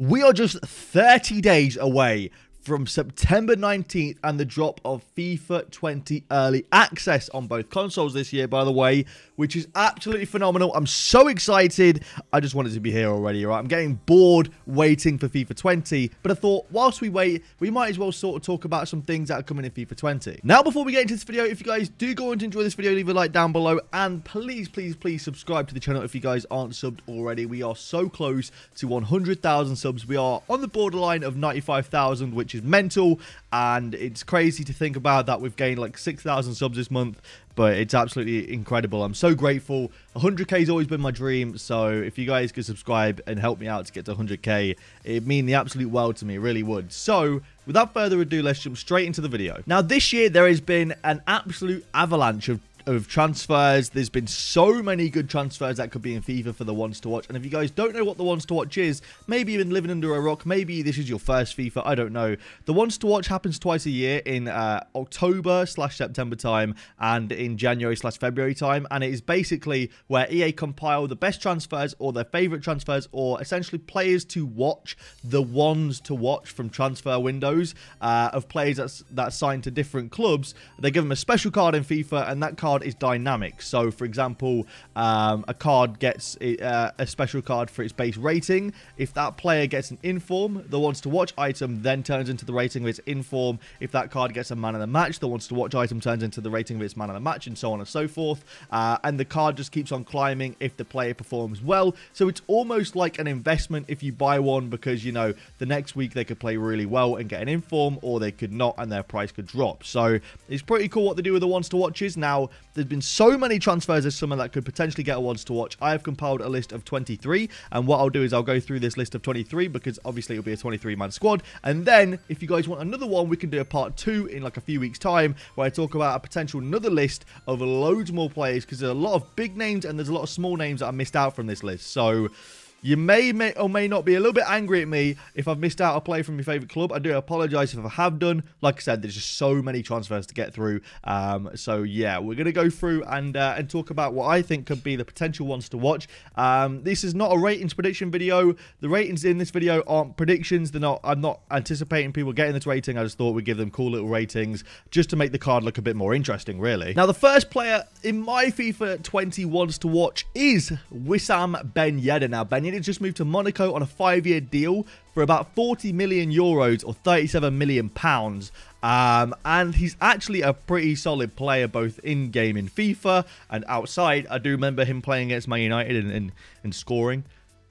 We are just 30 days away from September 19th and the drop of FIFA 20 early access on both consoles this year, by the way, which is absolutely phenomenal. I'm so excited. I just wanted to be here already, right? I'm getting bored waiting for FIFA 20, but I thought whilst we wait, we might as well sort of talk about some things that are coming in FIFA 20. Now, before we get into this video, if you guys do go on to enjoy this video, leave a like down below and please, please, please subscribe to the channel if you guys aren't subbed already. We are so close to 100,000 subs. We are on the borderline of 95,000, which which is mental. And it's crazy to think about that we've gained like 6,000 subs this month, but it's absolutely incredible. I'm so grateful. 100k has always been my dream. So if you guys could subscribe and help me out to get to 100k, it'd mean the absolute world to me. It really would. So without further ado, let's jump straight into the video. Now, this year there has been an absolute avalanche of of transfers. There's been so many good transfers that could be in FIFA for the ones to watch. And if you guys don't know what the ones to watch is, maybe even living under a rock, maybe this is your first FIFA, I don't know. The ones to watch happens twice a year in uh, October slash September time and in January slash February time. And it is basically where EA compile the best transfers or their favorite transfers or essentially players to watch, the ones to watch from transfer windows uh, of players that's, that signed to different clubs. They give them a special card in FIFA and that card card is dynamic. So, for example, um, a card gets uh, a special card for its base rating. If that player gets an inform, the ones to watch item then turns into the rating of its inform. If that card gets a man of the match, the ones to watch item turns into the rating of its man of the match, and so on and so forth. Uh, and the card just keeps on climbing if the player performs well. So it's almost like an investment if you buy one because, you know, the next week they could play really well and get an inform, or they could not and their price could drop. So it's pretty cool what they do with the ones to watches. Now, there's been so many transfers this summer that could potentially get awards to watch. I have compiled a list of 23, and what I'll do is I'll go through this list of 23 because obviously it'll be a 23-man squad. And then, if you guys want another one, we can do a part two in like a few weeks' time where I talk about a potential another list of loads more players because there's a lot of big names and there's a lot of small names that I missed out from this list. So you may, may or may not be a little bit angry at me if I've missed out a play from your favourite club. I do apologise if I have done. Like I said, there's just so many transfers to get through. Um, so yeah, we're going to go through and uh, and talk about what I think could be the potential ones to watch. Um, this is not a ratings prediction video. The ratings in this video aren't predictions. They're not. I'm not anticipating people getting this rating. I just thought we'd give them cool little ratings just to make the card look a bit more interesting, really. Now, the first player in my FIFA 20 ones to watch is Wissam Ben Yedder. Now, Ben United just moved to Monaco on a five-year deal for about 40 million euros or 37 million pounds. Um, and he's actually a pretty solid player both in game in FIFA and outside. I do remember him playing against Man United and, and, and scoring.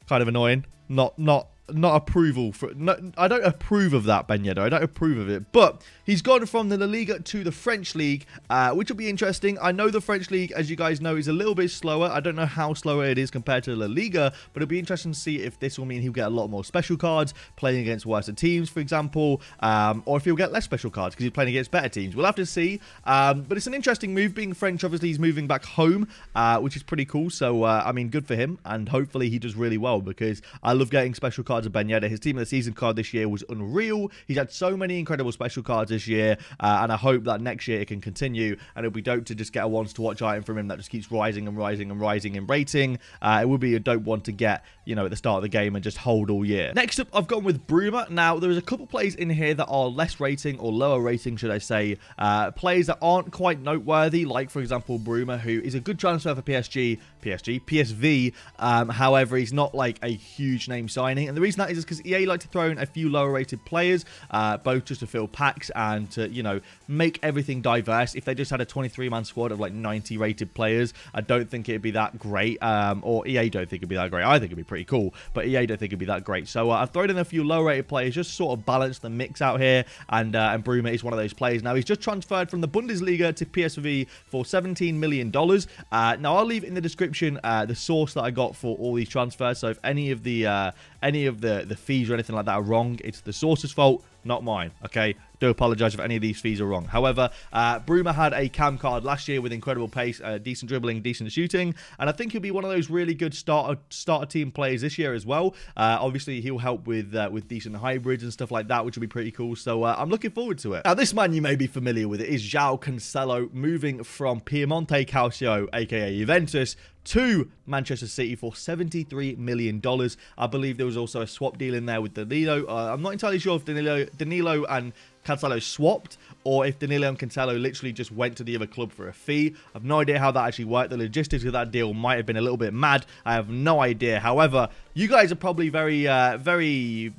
Kind of annoying. Not not not approval for. I don't approve of that, Ben Yedder. I don't approve of it. But he's gone from the La Liga to the French League, uh, which will be interesting. I know the French League, as you guys know, is a little bit slower. I don't know how slower it is compared to La Liga, but it'll be interesting to see if this will mean he'll get a lot more special cards playing against worse teams, for example, um, or if he'll get less special cards because he's playing against better teams. We'll have to see. Um, but it's an interesting move. Being French, obviously, he's moving back home, uh, which is pretty cool. So, uh, I mean, good for him, and hopefully he does really well because I love getting special cards of Ben Yedder. His team of the season card this year was unreal. He's had so many incredible special cards this year, uh, and I hope that next year it can continue. And it'll be dope to just get a ones to watch item from him that just keeps rising and rising and rising in rating. Uh, it would be a dope one to get, you know, at the start of the game and just hold all year. Next up, I've gone with Bruma. Now, there's a couple plays in here that are less rating or lower rating, should I say. Uh, players that aren't quite noteworthy, like, for example, Bruma, who is a good transfer for PSG, PSG, PSV. Um, however, he's not like a huge name signing. And the reason that is because EA like to throw in a few lower rated players, uh, both just to fill packs and to, you know, make everything diverse. If they just had a 23 man squad of like 90 rated players, I don't think it'd be that great. Um, or EA don't think it'd be that great. I think it'd be pretty cool, but EA don't think it'd be that great. So uh, I've thrown in a few low rated players just sort of balance the mix out here. And, uh, and Bruma is one of those players. Now, he's just transferred from the Bundesliga to PSV for $17 million. Uh, now, I'll leave in the description uh, the source that I got for all these transfers. So if any of the uh, any of the, the fees or anything like that are wrong, it's the source's fault. Not mine. Okay, do apologise if any of these fees are wrong. However, uh, Bruma had a cam card last year with incredible pace, uh, decent dribbling, decent shooting, and I think he'll be one of those really good starter starter team players this year as well. Uh, obviously, he'll help with uh, with decent hybrids and stuff like that, which will be pretty cool. So uh, I'm looking forward to it. Now, this man you may be familiar with it is João Cancelo, moving from Piemonte Calcio, aka Juventus, to Manchester City for $73 million. I believe there was also a swap deal in there with Danilo. Uh, I'm not entirely sure if Danilo, Danilo and Cancelo swapped or if Danilo and Cancelo literally just went to the other club for a fee. I have no idea how that actually worked. The logistics of that deal might have been a little bit mad. I have no idea. However, you guys are probably very, uh, very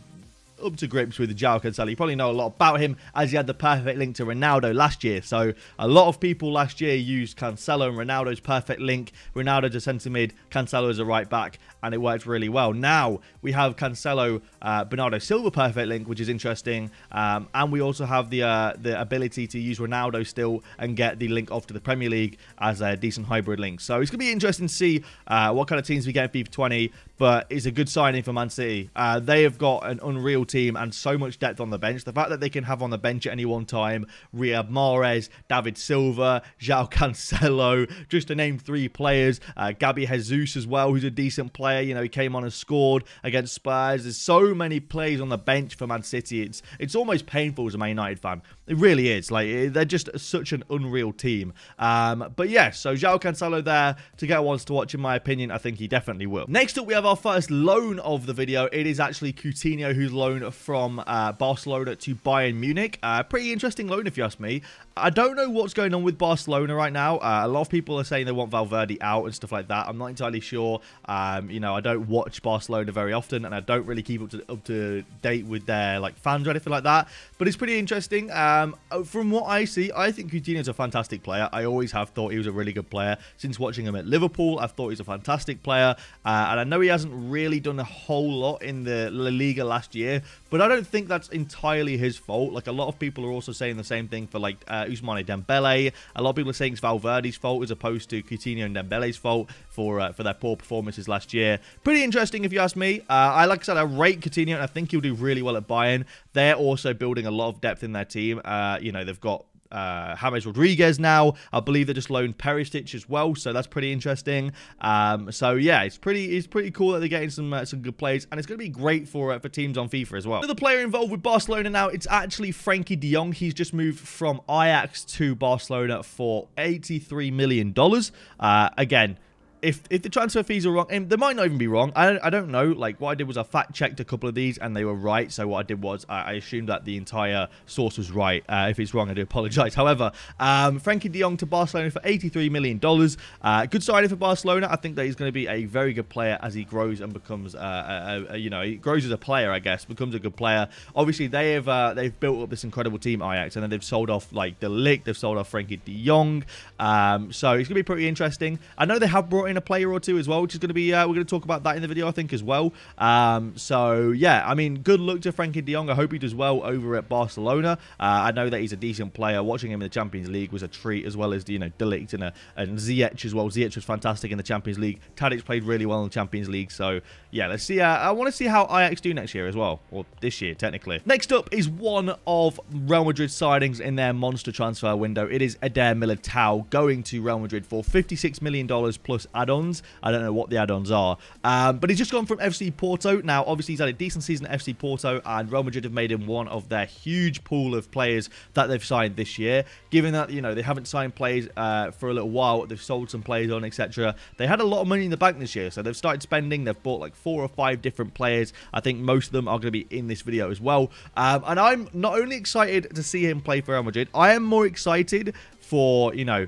up to grips with João Cancelo. You probably know a lot about him as he had the perfect link to Ronaldo last year. So a lot of people last year used Cancelo and Ronaldo's perfect link. Ronaldo as a centre mid, Cancelo as a right back, and it worked really well. Now we have Cancelo, uh, Bernardo Silva perfect link, which is interesting, um, and we also have the uh, the ability to use Ronaldo still and get the link off to the Premier League as a decent hybrid link. So it's gonna be interesting to see uh, what kind of teams we get in FIFA 20 but it's a good signing for Man City. Uh, they have got an unreal team and so much depth on the bench. The fact that they can have on the bench at any one time Riyad Mahrez, David Silva, João Cancelo, just to name three players. Uh, Gabby Jesus as well, who's a decent player. You know, he came on and scored against Spurs. There's so many players on the bench for Man City. It's it's almost painful as a Man United fan. It really is. Like they're just such an unreal team. Um, but yeah, so João Cancelo there to get ones to watch. In my opinion, I think he definitely will. Next up, we have our first loan of the video. It is actually Coutinho who's loaned from uh, Barcelona to Bayern Munich. Uh, pretty interesting loan if you ask me. I don't know what's going on with Barcelona right now. Uh, a lot of people are saying they want Valverde out and stuff like that. I'm not entirely sure. Um, you know, I don't watch Barcelona very often, and I don't really keep up to, up to date with their like fans or anything like that. But it's pretty interesting. Um, from what I see, I think Coutinho is a fantastic player. I always have thought he was a really good player since watching him at Liverpool. I've thought he's a fantastic player, uh, and I know he hasn't really done a whole lot in the La Liga last year, but I don't think that's entirely his fault. Like a lot of people are also saying the same thing for like uh, Ousmane Dembele. A lot of people are saying it's Valverde's fault as opposed to Coutinho and Dembele's fault for uh, for their poor performances last year. Pretty interesting if you ask me. Uh, I like I said, I rate Coutinho and I think he'll do really well at Bayern. They're also building a lot of depth in their team. Uh, you know, they've got uh, James Rodriguez now. I believe they just loaned Perisic as well, so that's pretty interesting. Um, so yeah, it's pretty it's pretty cool that they're getting some uh, some good plays, and it's going to be great for uh, for teams on FIFA as well. Another player involved with Barcelona now, it's actually Frenkie De Jong. He's just moved from Ajax to Barcelona for 83 million dollars. Uh, again if if the transfer fees are wrong, and they might not even be wrong. I don't, I don't know. Like what I did was I fact checked a couple of these and they were right. So what I did was I, I assumed that the entire source was right. Uh, if it's wrong, I do apologize. However, um, Frenkie De Jong to Barcelona for 83 million dollars. Uh, good signing for Barcelona. I think that he's going to be a very good player as he grows and becomes, uh, a, a, you know, he grows as a player. I guess becomes a good player. Obviously, they have uh, they've built up this incredible team Ajax, and then they've sold off like de Ligt. They've sold off Frenkie De Jong. Um, so it's going to be pretty interesting. I know they have brought in a player or two as well, which is going to be, uh, we're going to talk about that in the video, I think, as well. Um, so, yeah, I mean, good luck to Frenkie de Jong. I hope he does well over at Barcelona. Uh, I know that he's a decent player. Watching him in the Champions League was a treat, as well as, you know, De Ligt and, uh, and Ziyech as well. Ziyech was fantastic in the Champions League. Tadic played really well in the Champions League. So, yeah, let's see. Uh, I want to see how Ajax do next year as well, or this year, technically. Next up is one of Real Madrid's signings in their monster transfer window. It is Eder Militao going to Real Madrid for $56 million plus add-ons. I don't know what the add-ons are. Um, but he's just gone from FC Porto. Now, obviously, he's had a decent season at FC Porto, and Real Madrid have made him one of their huge pool of players that they've signed this year. Given that, you know, they haven't signed players uh, for a little while, they've sold some players on, etc. They had a lot of money in the bank this year, so they've started spending. They've bought like four or five different players. I think most of them are going to be in this video as well. Um, and I'm not only excited to see him play for Real Madrid, I am more excited for, you know,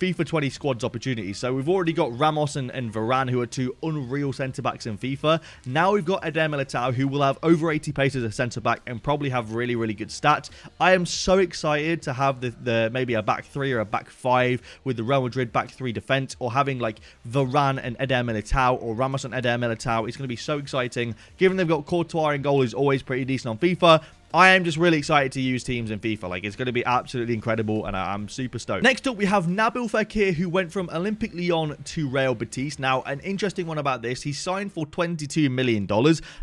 FIFA 20 squads opportunities. So we've already got Ramos and, and Varane, who are two unreal centre-backs in FIFA. Now we've got Eder Militao, who will have over 80 pace as a centre-back and probably have really, really good stats. I am so excited to have the, the maybe a back three or a back five with the Real Madrid back three defence or having like Varane and Eder Militao or Ramos and Eder Militao. It's going to be so exciting. Given they've got Courtois in goal, who's always pretty decent on FIFA, I am just really excited to use teams in FIFA. Like, it's going to be absolutely incredible, and I, am super stoked. Next up, we have Nabil Fekir, who went from Olympique Lyon to Real Betis. Now, an interesting one about this, he signed for $22 million.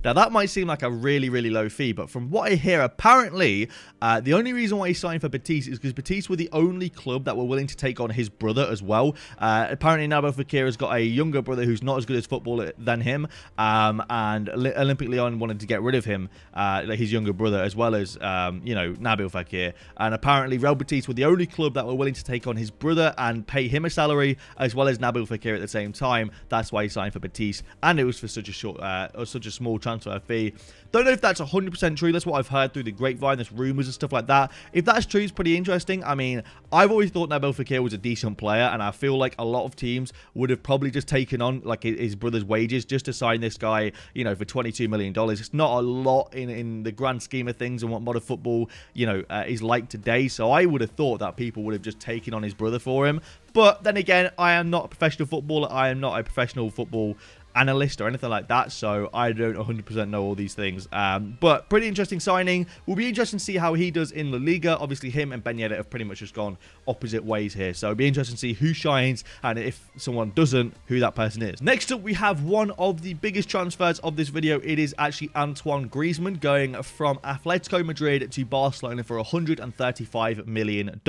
Now, that might seem like a really, really low fee, but from what I hear, apparently, uh, the only reason why he signed for Betis is because Betis were the only club that were willing to take on his brother as well. Uh, apparently, Nabil Fekir has got a younger brother who's not as good as football than him, um, and Olympique Lyon wanted to get rid of him, uh, his younger brother, as well as, um, you know, Nabil Fekir. And apparently, Real Betis were the only club that were willing to take on his brother and pay him a salary, as well as Nabil Fekir at the same time. That's why he signed for Betis, and it was for such a short, uh, such a small transfer fee. Don't know if that's 100% true. That's what I've heard through the grapevine. There's rumors and stuff like that. If that's true, it's pretty interesting. I mean, I've always thought Nabil Fekir was a decent player, and I feel like a lot of teams would have probably just taken on like his brother's wages just to sign this guy, you know, for $22 million. It's not a lot in, in the grand scheme of things and what modern football, you know, uh, is like today. So I would have thought that people would have just taken on his brother for him. But then again, I am not a professional footballer. I am not a professional football analyst or anything like that, so I don't 100% know all these things. Um, but pretty interesting signing. Will be interesting to see how he does in La Liga. Obviously, him and Ben Yedder have pretty much just gone opposite ways here, so it'll be interesting to see who shines and if someone doesn't, who that person is. Next up, we have one of the biggest transfers of this video. It is actually Antoine Griezmann going from Atletico Madrid to Barcelona for $135 million.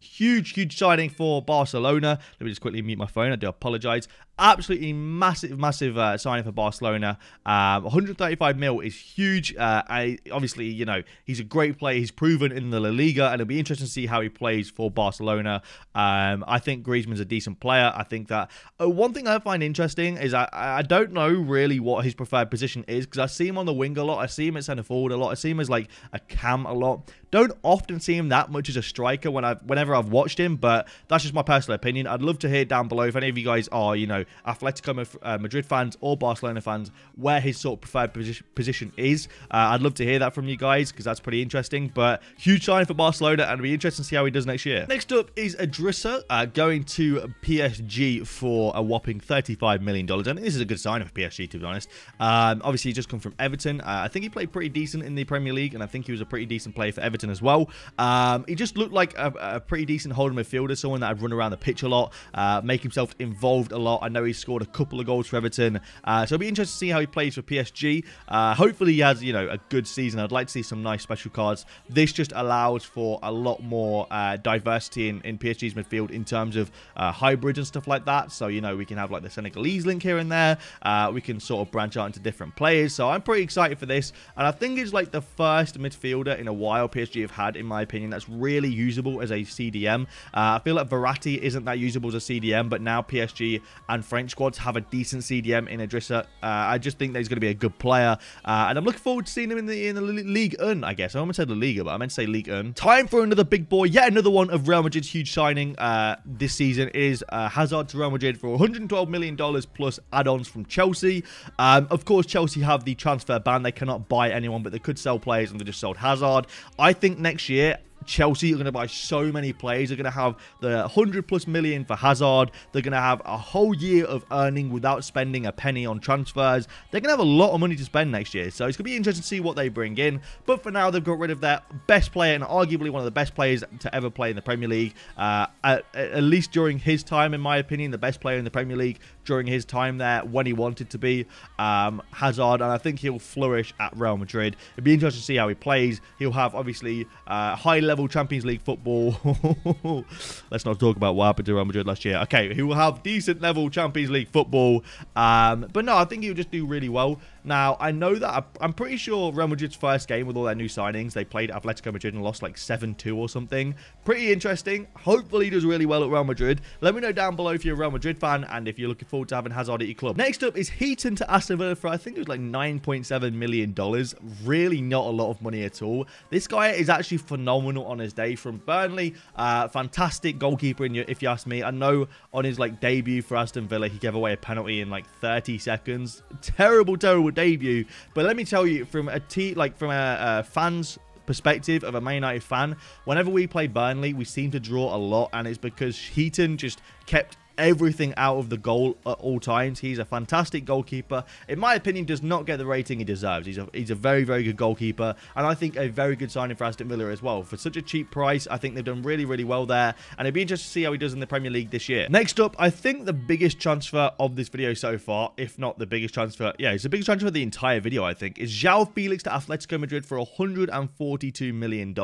Huge, huge signing for Barcelona. Let me just quickly mute my phone. I do apologize absolutely massive, massive uh, signing for Barcelona. Um, 135 mil is huge. Uh, I, obviously, you know, he's a great player. He's proven in the La Liga, and it'll be interesting to see how he plays for Barcelona. Um, I think Griezmann's a decent player. I think that uh, one thing I find interesting is I, I don't know really what his preferred position is because I see him on the wing a lot. I see him at centre forward a lot. I see him as like a cam a lot. Don't often see him that much as a striker when I've whenever I've watched him, but that's just my personal opinion. I'd love to hear down below if any of you guys are, you know, Atletico uh, Madrid fans or Barcelona fans, where his sort of preferred position is. Uh, I'd love to hear that from you guys because that's pretty interesting. But huge sign for Barcelona, and it'll be interesting to see how he does next year. Next up is Idrissa uh, going to PSG for a whopping $35 million. And this is a good sign for PSG, to be honest. Um, obviously, he just come from Everton. Uh, I think he played pretty decent in the Premier League, and I think he was a pretty decent player for Everton Everton as well. Um, he just looked like a, a, pretty decent holding midfielder, someone that would run around the pitch a lot, uh, make himself involved a lot. I know he scored a couple of goals for Everton, uh, so it'll be interesting to see how he plays for PSG. Uh, hopefully, he has you know a good season. I'd like to see some nice special cards. This just allows for a lot more uh, diversity in, in PSG's midfield in terms of uh, hybrids and stuff like that. So you know we can have like the Senegalese link here and there. Uh, we can sort of branch out into different players. So I'm pretty excited for this, and I think it's like the first midfielder in a while PSG PSG have had, in my opinion, that's really usable as a CDM. Uh, I feel like Verratti isn't that usable as a CDM, but now PSG and French squads have a decent CDM in Idrissa. Uh, I just think that he's going to be a good player, uh, and I'm looking forward to seeing him in the in the League Un, I guess. I almost said the Liga, but I meant to say League Un. Time for another big boy, yet another one of Real Madrid's huge signing uh, this season is uh, Hazard to Real Madrid for $112 million plus add-ons from Chelsea. Um, of course, Chelsea have the transfer ban. They cannot buy anyone, but they could sell players, and they just sold Hazard. I think next year Chelsea are going to buy so many players. They're going to have the 100 plus million for Hazard. They're going to have a whole year of earning without spending a penny on transfers. They're going to have a lot of money to spend next year. So it's going to be interesting to see what they bring in. But for now, they've got rid of their best player and arguably one of the best players to ever play in the Premier League. Uh, at, at least during his time, in my opinion, the best player in the Premier League during his time there when he wanted to be. Um, Hazard, and I think he'll flourish at Real Madrid. It'd be interesting to see how he plays. He'll have obviously uh, high level Champions League football. Let's not talk about what happened to Real Madrid last year. Okay, he will have decent level Champions League football. Um, but no, I think he'll just do really well. Now, I know that I'm pretty sure Real Madrid's first game with all their new signings, they played Atletico Madrid and lost like 7-2 or something. Pretty interesting. Hopefully he does really well at Real Madrid. Let me know down below if you're a Real Madrid fan and if you're looking forward to having Hazard at your club. Next up is Heaton to Aston Villa for I think it was like $9.7 million. Really not a lot of money at all. This guy is actually phenomenal on his day from Burnley. Uh, fantastic goalkeeper in your, if you ask me. I know on his like debut for Aston Villa, he gave away a penalty in like 30 seconds. Terrible, terrible debut. But let me tell you, from a t like from a, a fans perspective of a Man United fan, whenever we play Burnley, we seem to draw a lot, and it's because Heaton just kept everything out of the goal at all times. He's a fantastic goalkeeper. In my opinion, does not get the rating he deserves. He's a, he's a very, very good goalkeeper. And I think a very good signing for Aston Villa as well. For such a cheap price, I think they've done really, really well there. And it'd be interesting to see how he does in the Premier League this year. Next up, I think the biggest transfer of this video so far, if not the biggest transfer, yeah, it's the biggest transfer of the entire video, I think, is João Felix to Atletico Madrid for $142 million.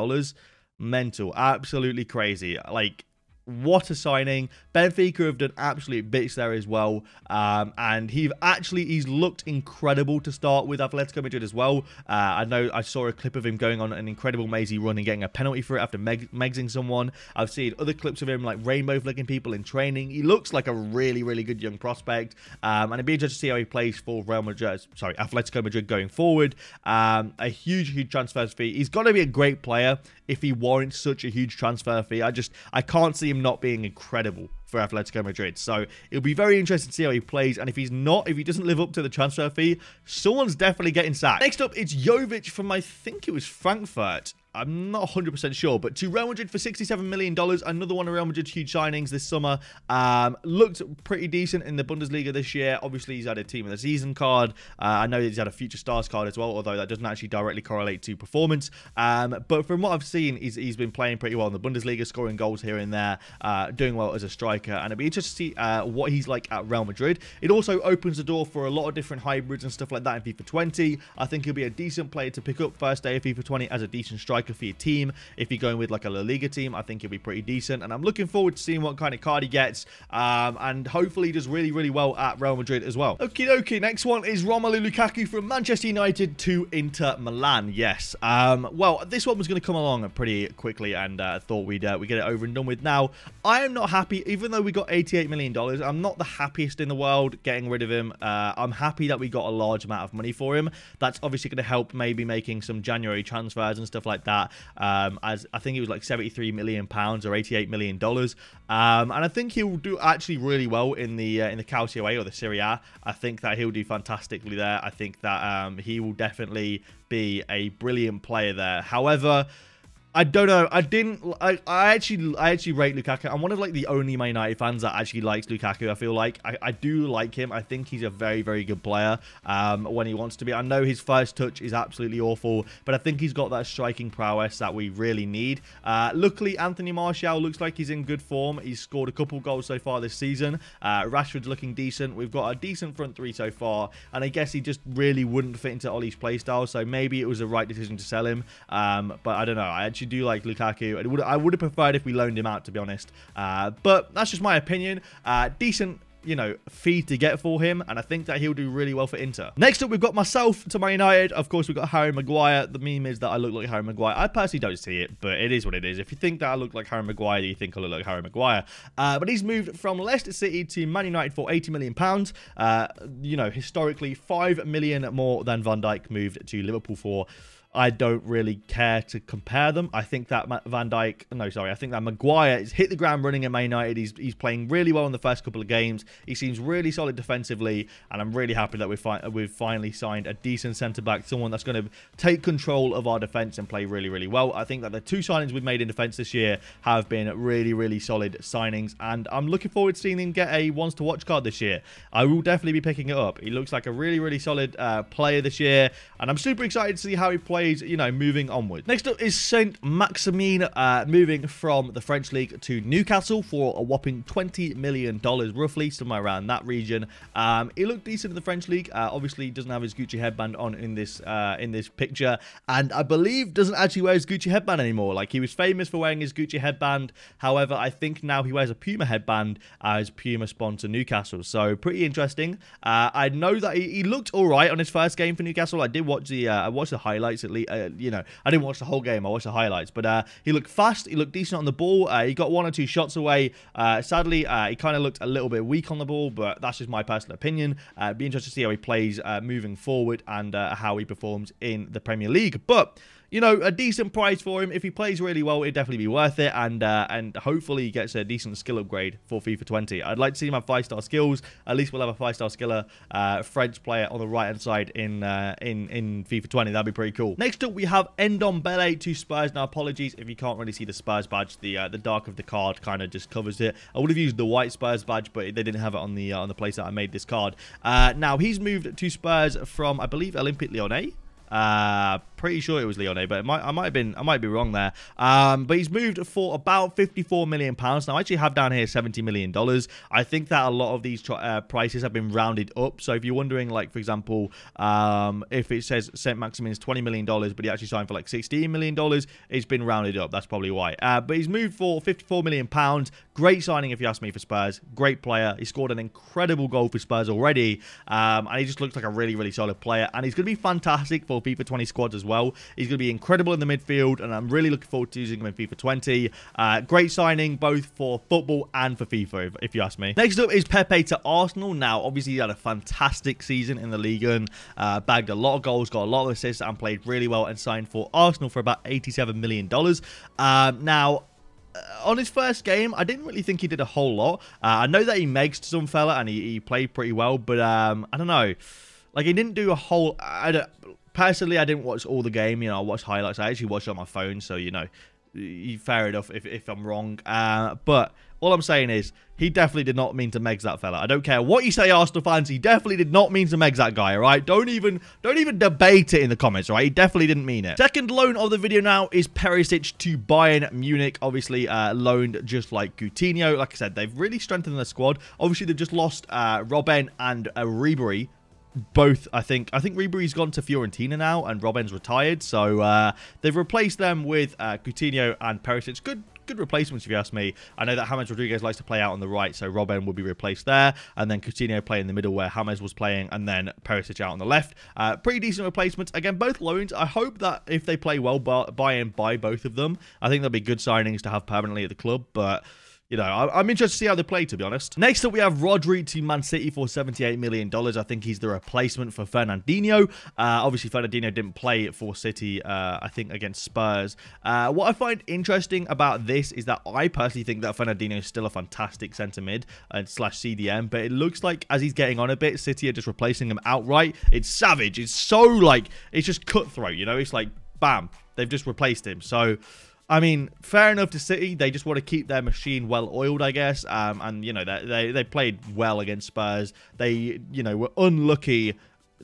Mental. Absolutely crazy. Like, what a signing. Benfica have done absolute bits there as well. Um, and he actually, he's looked incredible to start with Atletico Madrid as well. Uh, I know I saw a clip of him going on an incredible mazy run and getting a penalty for it after meg megsing someone. I've seen other clips of him like rainbow flicking people in training. He looks like a really, really good young prospect. Um, and it'd be interesting to see how he plays for Real Madrid, sorry, Atletico Madrid going forward. Um, a huge, huge transfer fee. He's got to be a great player if he warrants such a huge transfer fee. I just, I can't see him not being incredible for Atletico Madrid. So it'll be very interesting to see how he plays. And if he's not, if he doesn't live up to the transfer fee, someone's definitely getting sacked. Next up, it's Jovic from, I think it was Frankfurt. I'm not 100% sure, but to Real Madrid for $67 million, another one of Real Madrid's huge signings this summer. Um, looked pretty decent in the Bundesliga this year. Obviously, he's had a team of the season card. Uh, I know he's had a future stars card as well, although that doesn't actually directly correlate to performance. Um, but from what I've seen, he's, he's been playing pretty well in the Bundesliga, scoring goals here and there, uh, doing well as a striker. And it'd be interesting to see uh, what he's like at Real Madrid. It also opens the door for a lot of different hybrids and stuff like that in FIFA 20. I think he'll be a decent player to pick up first day of FIFA 20 as a decent striker for your team. If you're going with like a La Liga team, I think he'll be pretty decent. And I'm looking forward to seeing what kind of card he gets. Um, and hopefully he does really, really well at Real Madrid as well. Okay, okay. Next one is Romelu Lukaku from Manchester United to Inter Milan. Yes. Um, well, this one was going to come along pretty quickly and uh, thought we'd, uh, we get it over and done with. Now, I am not happy, even though we got $88 million, I'm not the happiest in the world getting rid of him. Uh, I'm happy that we got a large amount of money for him. That's obviously going to help maybe making some January transfers and stuff like that that. Um, as I think it was like 73 million pounds or 88 million dollars. Um, and I think he'll do actually really well in the uh, in the Calcio A or the Serie A. I think that he'll do fantastically there. I think that um, he will definitely be a brilliant player there. However, I don't know. I didn't. I, I actually, I actually rate Lukaku. I'm one of like the only Man United fans that actually likes Lukaku. I feel like I, I do like him. I think he's a very, very good player um, when he wants to be. I know his first touch is absolutely awful, but I think he's got that striking prowess that we really need. Uh, luckily, Anthony Martial looks like he's in good form. He's scored a couple goals so far this season. Uh, Rashford's looking decent. We've got a decent front three so far, and I guess he just really wouldn't fit into Ole's playstyle. So maybe it was the right decision to sell him. Um, but I don't know. I actually actually do like Lukaku. I would, I would have preferred if we loaned him out, to be honest. Uh, but that's just my opinion. Uh, decent you know, fee to get for him, and I think that he'll do really well for Inter. Next up, we've got myself to Man United. Of course, we've got Harry Maguire. The meme is that I look like Harry Maguire. I personally don't see it, but it is what it is. If you think that I look like Harry Maguire, you think I look like Harry Maguire. Uh, but he's moved from Leicester City to Man United for 80 million pounds. Uh, you know, historically, 5 million more than Van Dijk moved to Liverpool for. I don't really care to compare them. I think that Van Dijk, no, sorry, I think that Maguire has hit the ground running at Man United. He's, he's playing really well in the first couple of games. He seems really solid defensively, and I'm really happy that we've, fi we've finally signed a decent centre back, someone that's going to take control of our defence and play really, really well. I think that the two signings we've made in defence this year have been really, really solid signings, and I'm looking forward to seeing him get a ones to watch card this year. I will definitely be picking it up. He looks like a really, really solid uh, player this year, and I'm super excited to see how he plays plays, you know, moving onward. Next up is Saint Maximin, uh, moving from the French league to Newcastle for a whopping $20 million, roughly, somewhere around that region. Um, he looked decent in the French league. Uh, obviously, doesn't have his Gucci headband on in this uh, in this picture, and I believe doesn't actually wear his Gucci headband anymore. Like he was famous for wearing his Gucci headband. However, I think now he wears a Puma headband as Puma sponsor Newcastle. So pretty interesting. Uh, I know that he, he, looked all right on his first game for Newcastle. I did watch the uh, I watched the highlights at uh, you know, I didn't watch the whole game. I watched the highlights, but uh, he looked fast. He looked decent on the ball. Uh, he got one or two shots away. Uh, sadly, uh, he kind of looked a little bit weak on the ball, but that's just my personal opinion. Uh, be interested to see how he plays moving forward and how he performs in the Premier League. But you know, a decent price for him. If he plays really well, it'd definitely be worth it. And uh, and hopefully he gets a decent skill upgrade for FIFA 20. I'd like to see him have five-star skills. At least we'll have a five-star skiller uh, French player on the right-hand side in, uh, in, in FIFA 20. That'd be pretty cool. Next up, we have Ndombele to Spurs. Now, apologies if you can't really see the Spurs badge. The uh, the dark of the card kind of just covers it. I would have used the white Spurs badge, but they didn't have it on the uh, on the place that I made this card. Uh, now, he's moved to Spurs from, I believe, Olympique Lyonnais. Uh, pretty sure it was Leone, but might, I might have been I might be wrong there. Um, but he's moved for about 54 million pounds. Now I actually have down here 70 million dollars. I think that a lot of these uh, prices have been rounded up. So if you're wondering, like for example, um, if it says Saint Maximin is 20 million dollars, but he actually signed for like 16 million dollars, it's been rounded up. That's probably why. Uh, but he's moved for 54 million pounds. Great signing, if you ask me, for Spurs. Great player. He scored an incredible goal for Spurs already, um, and he just looks like a really, really solid player. And he's going to be fantastic for FIFA 20 squads as well. He's going to be incredible in the midfield, and I'm really looking forward to using him in FIFA 20. Uh, great signing, both for football and for FIFA, if, if, you ask me. Next up is Pepe to Arsenal. Now, obviously, he had a fantastic season in the league and uh, bagged a lot of goals, got a lot of assists, and played really well and signed for Arsenal for about $87 million. Um, now, uh, on his first game, I didn't really think he did a whole lot. Uh, I know that he makes some fella and he, he played pretty well, but um, I don't know. Like, he didn't do a whole... I don't, personally, I didn't watch all the game. You know, I watched highlights. I actually watched it on my phone, so, you know, fair enough if, if I'm wrong. Uh, but all I'm saying is, he definitely did not mean to megs that fella. I don't care what you say, Arsenal fans. He definitely did not mean to megs that guy. All right, don't even don't even debate it in the comments. Right, he definitely didn't mean it. Second loan of the video now is Perisic to Bayern Munich. Obviously, uh, loaned just like Coutinho. Like I said, they've really strengthened the squad. Obviously, they've just lost uh, and uh, Ribery both I think I think Ribery's gone to Fiorentina now and Robben's retired so uh, they've replaced them with uh, Coutinho and Perisic. Good good replacements if you ask me. I know that James Rodriguez likes to play out on the right so Robben will be replaced there and then Coutinho play in the middle where James was playing and then Perisic out on the left. Uh, pretty decent replacements. Again both loans. I hope that if they play well Bayern buy both of them. I think they'll be good signings to have permanently at the club but you know, I, am interested to see how they play, to be honest. Next up, we have Rodri to Man City for $78 million. I think he's the replacement for Fernandinho. Uh, obviously, Fernandinho didn't play for City, uh, I think, against Spurs. Uh, what I find interesting about this is that I personally think that Fernandinho is still a fantastic centre mid and slash CDM, but it looks like as he's getting on a bit, City are just replacing him outright. It's savage. It's so, like, it's just cutthroat, you know? It's like, bam, they've just replaced him. So... I mean, fair enough to City. They just want to keep their machine well oiled, I guess. Um, and you know they, they they played well against Spurs. They you know were unlucky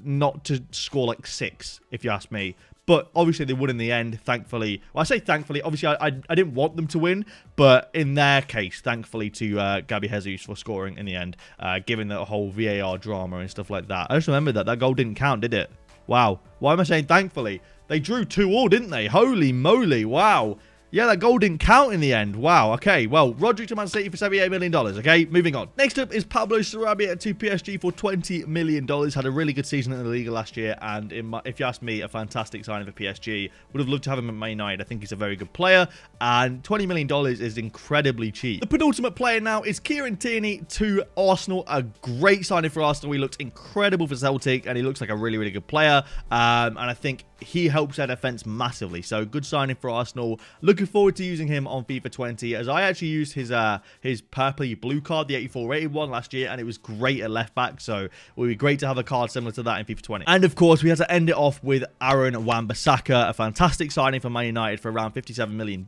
not to score like six, if you ask me. But obviously they won in the end, thankfully. Well, I say thankfully. Obviously, I, I, I didn't want them to win, but in their case, thankfully to uh, Gabby Jesus for scoring in the end, uh, given the whole VAR drama and stuff like that. I just remember that that goal didn't count, did it? Wow. Why am I saying thankfully? They drew 2 all, didn't they? Holy moly. Wow. Yeah, that goal didn't count in the end. Wow, okay. Well, Rodri to Man City for $78 million, okay? Moving on. Next up is Pablo Sarabia to PSG for $20 million. Had a really good season in the league last year, and my, if you ask me, a fantastic signing for PSG. Would have loved to have him at Man United. I think he's a very good player, and $20 million is incredibly cheap. The penultimate player now is Kieran Tierney to Arsenal. A great signing for Arsenal. He looks incredible for Celtic, and he looks like a really, really good player. Um, and I think he helps their defense massively. So good signing for Arsenal. Looking forward to using him on FIFA 20 as I actually used his uh his purpley blue card, the 84 rated one last year, and it was great at left back. So it would be great to have a card similar to that in FIFA 20. And of course, we had to end it off with Aaron Wan-Bissaka, a fantastic signing for Man United for around $57 million.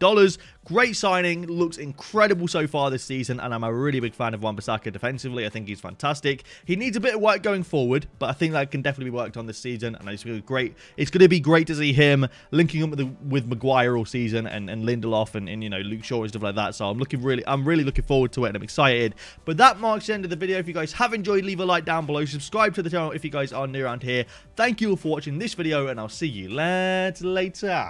Great signing, looks incredible so far this season, and I'm a really big fan of Wan-Bissaka defensively. I think he's fantastic. He needs a bit of work going forward, but I think that can definitely be worked on this season, and it's be great. It's going to be great to see him linking up with, the, with Maguire all season and, and Lindelof and, and, you know, Luke Shaw and stuff like that. So I'm looking really, I'm really looking forward to it and I'm excited. But that marks the end of the video. If you guys have enjoyed, leave a like down below. Subscribe to the channel if you guys are new around here. Thank you all for watching this video and I'll see you later.